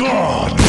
God!